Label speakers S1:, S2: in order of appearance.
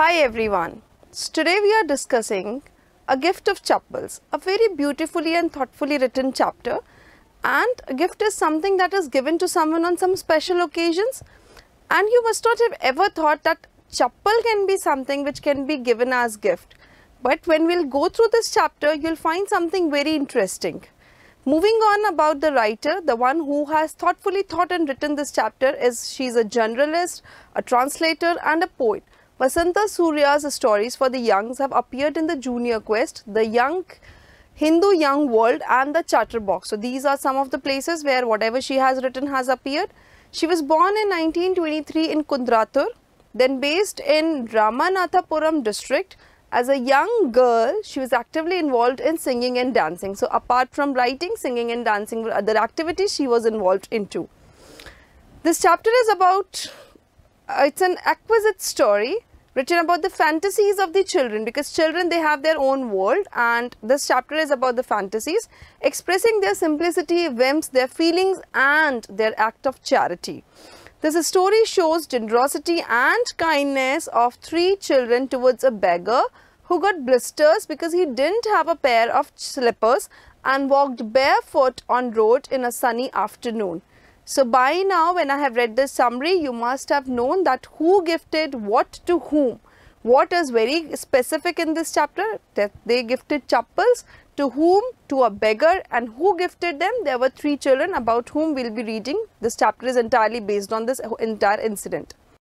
S1: Hi everyone. Today we are discussing a gift of chappals, a very beautifully and thoughtfully written chapter. And a gift is something that is given to someone on some special occasions. And you must not have ever thought that chappal can be something which can be given as gift. But when we'll go through this chapter, you'll find something very interesting. Moving on about the writer, the one who has thoughtfully thought and written this chapter is she's a generalist, a translator and a poet. Vasantha Surya's stories for the youngs have appeared in the Junior Quest, the Young Hindu Young World and the Chatterbox. So these are some of the places where whatever she has written has appeared. She was born in 1923 in Kundratur, then based in Ramanathapuram district. As a young girl, she was actively involved in singing and dancing. So apart from writing, singing and dancing were other activities she was involved into. This chapter is about, uh, it's an exquisite story written about the fantasies of the children because children they have their own world and this chapter is about the fantasies expressing their simplicity, whims, their feelings and their act of charity. This story shows generosity and kindness of three children towards a beggar who got blisters because he didn't have a pair of slippers and walked barefoot on road in a sunny afternoon. So by now when I have read this summary, you must have known that who gifted what to whom. What is very specific in this chapter? That they gifted chappals to whom? To a beggar. And who gifted them? There were three children about whom we will be reading. This chapter is entirely based on this entire incident